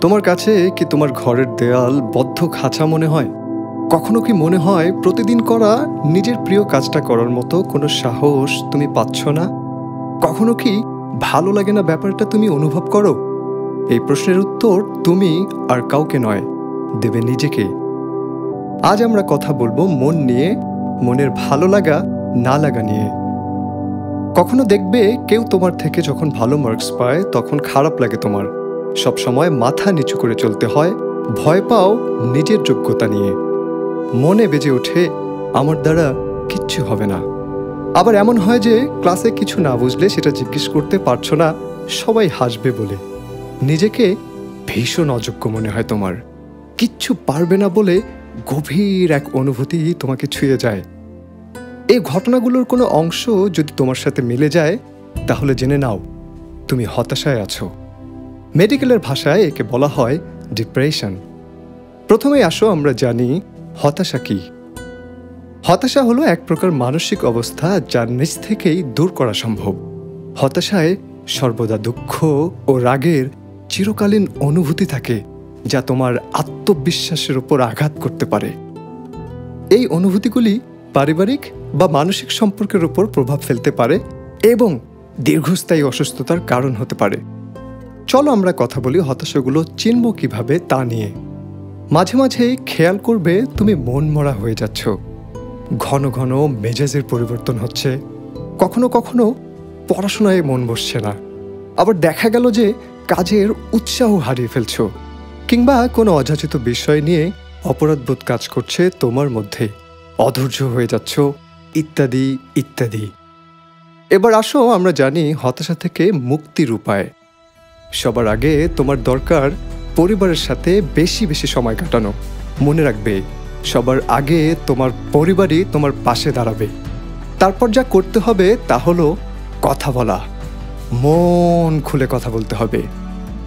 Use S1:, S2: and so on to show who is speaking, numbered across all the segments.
S1: তোমার কাছে কি তোমার ঘরের দেয়াল বদ্ধ খাঁচা মনে হয়? কখনো কি মনে হয় প্রতিদিন করা নিজের প্রিয় কাজটা করার মতো কোনো সাহস তুমি পাচ্ছ না? কখনো কি ভালো লাগে না ব্যাপারটা তুমি অনুভব করো? এই প্রশ্নের উত্তর তুমি আর কাউকে নয়, দেবে নিজেকে। আজ আমরা কথা বলব মন নিয়ে, মনের ভালো লাগা, না লাগা নিয়ে। কখনো দেখবে কেউ তোমার থেকে যখন ভালো মার্কস পায়, তখন খারাপ লাগে তোমার। সবসময় মাথা নিচু করে চলতে হয়, ভয় পাও নিজের যোগ্যতা নিয়ে। মনে বেজে ওঠে, আমার দ্বারা কিচ্ছু হবে না। আবার এমন হয় যে, ক্লাসে কিছু না বুঝলে সেটা জিজ্ঞেস করতে পারছ না, সবাই হাসবে বলে। নিজেকে ভীষণ অযোগ্য মনে হয় তোমার। কিচ্ছু পারবে না বলে গভীর এক অনুভূতি তোমাকে ছুঁয়ে যায়। এই ঘটনাগুলোর কোনো অংশ যদি তোমার সাথে মিলে যায়, তাহলে জেনে নাও, তুমি হতাশায় আছো। মেডিকেলের ভাষায় একে বলা হয় ডিপ্রেশন। প্রথমে আসো আমরা জানি, হতাশা কি? হতাশা হলো এক প্রকার মানসিক অবস্থা যার নিজ থেকেই দূর করা সম্ভব। হতাশায় সর্বদা দুঃখ ও রাগের চিরকালীন অনুভূতি থাকে, যা তোমার আত্মবিশ্বাসের উপর আঘাত করতে পারে। এই অনুভূতিগুলি পারিবারিক বা মানসিক সম্পর্কের উপর প্রভাব ফেলতে পারে এবং দীর্ঘস্থায়ী অসুস্থতার কারণ হতে পারে। চলো আমরা কথা বলি হতাশাগুলো চিনব কীভাবে তা নিয়ে। মাঝে মাঝেই খেয়াল করবে তুমি মন মরা হয়ে যাচ্ছ। ঘন ঘন মেজাজের পরিবর্তন হচ্ছে। কখনো কখনো পড়াশোনায় মন বসছে না। আবার দেখা গেল যে কাজের উৎসাহ হারিয়ে ফেলছো। কিংবা কোনো অযাচিত বিষয় নিয়ে অপরাধবোধ কাজ করছে তোমার মধ্যে। অধৈর্য হয়ে যাচ্ছ, ইত্যাদি ইত্যাদি। এবার আসো আমরা জানি হতাশা থেকে মুক্তির উপায়। সবার আগে তোমার দরকার পরিবারের সাথে বেশি বেশি সময় কাটানো। মনে রাখবে, সবার আগে তোমার পরিবারই তোমার পাশে দাঁড়াবে। তারপর যা করতে হবে তা হলো কথা বলা। মন খুলে কথা বলতে হবে।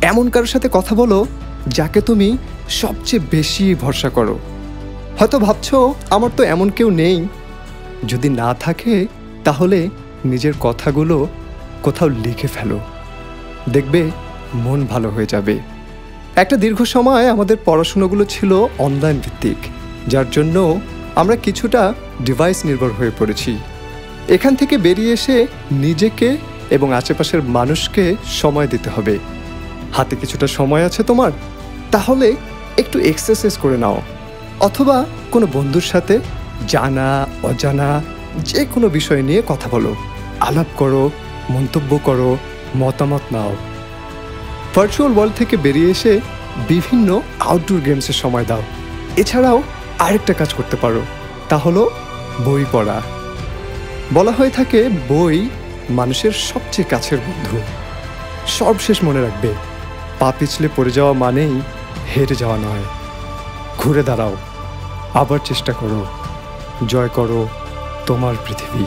S1: এমন কারোর সাথে কথা বলো যাকে তুমি সবচেয়ে বেশি ভরসা করো। হয়তো ভাবছ, আমার তো এমন কেউ নেই। যদি না থাকে, তাহলে নিজের কথাগুলো কোথাও লিখে ফেলো। দেখবে মন ভালো হয়ে যাবে। একটা দীর্ঘ সময় আমাদের পড়াশুনোগুলো ছিল অনলাইন ভিত্তিক, যার জন্য আমরা কিছুটা ডিভাইস নির্ভর হয়ে পড়েছি। এখান থেকে বেরিয়ে এসে নিজেকে এবং আশেপাশের মানুষকে সময় দিতে হবে। হাতে কিছুটা সময় আছে তোমার, তাহলে একটু এক্সারসাইজ করে নাও। অথবা কোনো বন্ধুর সাথে জানা, অজানা যে কোনো বিষয় নিয়ে কথা বলো। আলাপ করো, মন্তব্য করো, মতামত নাও। ভার্চুয়াল ওয়ার্ল্ড থেকে বেরিয়ে এসে বিভিন্ন আউটডোর গেমসের সময় দাও। এছাড়াও আরেকটা কাজ করতে পারো, তা হলো বই পড়া। বলা হয়ে থাকে বই মানুষের সবচেয়ে কাছের বন্ধু। সর্বশেষ মনে রাখবে, পা পিছলে পড়ে যাওয়া মানেই হেরে যাওয়া নয়। ঘুরে দাঁড়াও, আবার চেষ্টা করো। জয় করো তোমার পৃথিবী।